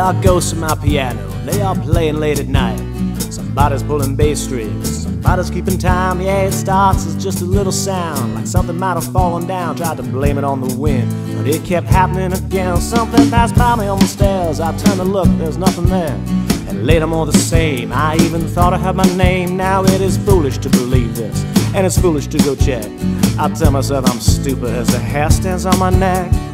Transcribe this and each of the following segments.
Are ghosts in my piano, they are playing late at night. Somebody's pulling bass strings, somebody's keeping time. Yeah, it starts as just a little sound, like something might have fallen down. Tried to blame it on the wind, but it kept happening again. Something passed by me on the stairs. I turned to look, there's nothing there. And later more the same. I even thought I had my name. Now it is foolish to believe this, and it's foolish to go check. I tell myself I'm stupid as the hair stands on my neck.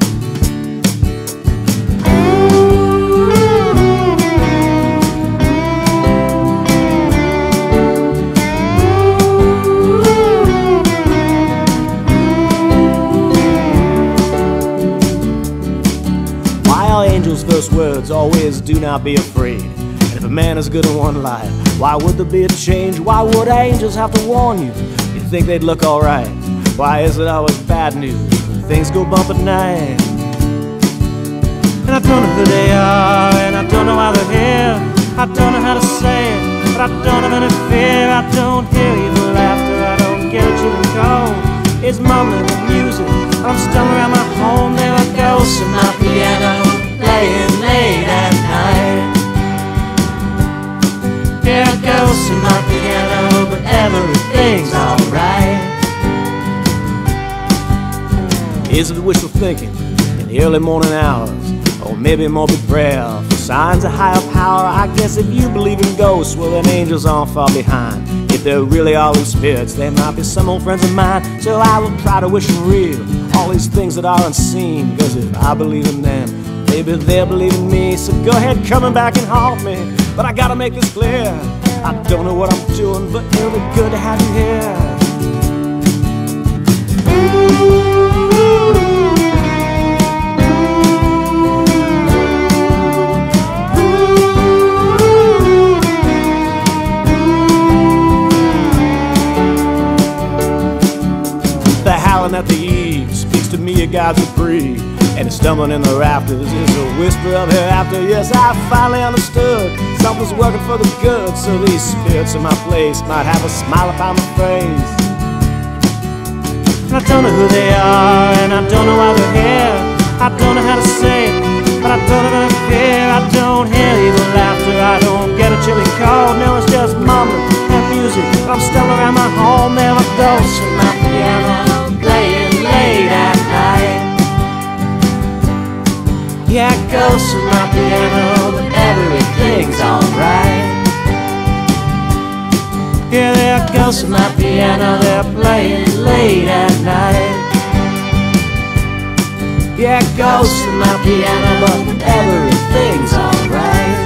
Angels' first words always do not be afraid? And if a man is good in one life, why would there be a change? Why would angels have to warn you? You think they'd look alright? Why is it always bad news things go bump at night? And I don't know who they are, and I don't know why they're here. I don't know how to say it, but I don't have any fear. I don't hear evil laughter, I don't get a chilling cold. It's mumbling the music, I'm stumbling around my home. There are ghosts in my Is it wishful thinking in the early morning hours? Or maybe morbid prayer for signs of higher power? I guess if you believe in ghosts, well, then angels aren't far behind. If they're really all spirits, they might be some old friends of mine. So I will try to wish them real. All these things that are unseen, because if I believe in them, maybe they'll believe in me. So go ahead, coming back and haunt me. But I gotta make this clear. I don't know what I'm doing, but it'll be good to have you here. Eaves speaks to me of God's reprieve. And stumbling in the rafters is a whisper of hereafter. Yes, I finally understood something's working for the good. So these spirits in my place might have a smile upon their face. I don't know who they are, and I don't know why they're here. I don't know how to say it, but I don't any fear. I don't hear evil laughter, I don't get a chilly cold. No, it's just mumbling and music. I'm stumbling around my home, there are ghosts in my piano, Yeah, ghosts in my piano, but everything's alright. Yeah, there are ghosts in my piano, they're playing late at night. Yeah, ghosts in my piano, but everything's alright.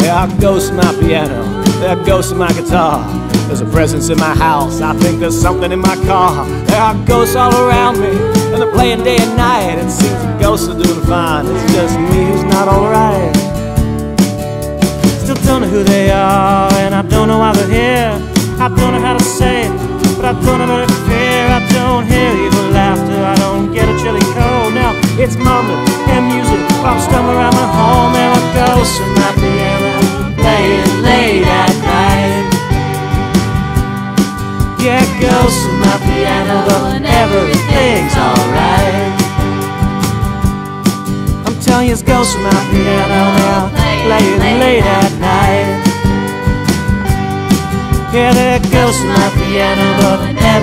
There are ghosts in my piano, there are ghosts in my guitar. There's a presence in my house, I think there's something in my car. There are ghosts all around me, and they're playing day and night. It seems the ghosts are doing fine, it's just me who's not alright. Still don't know who they are, and I don't know why they're here. I don't know how to say it, but I don't have any fear. I don't hear evil laughter, I don't get a chilly cold. Now it's mumbling and music. I'm stumbling around my home, there are ghosts Yeah, ghosts in my piano, but everything's alright. I'm telling you, it's ghosts in my piano now, playing late at night. Yeah, are ghosts in my piano, but alright.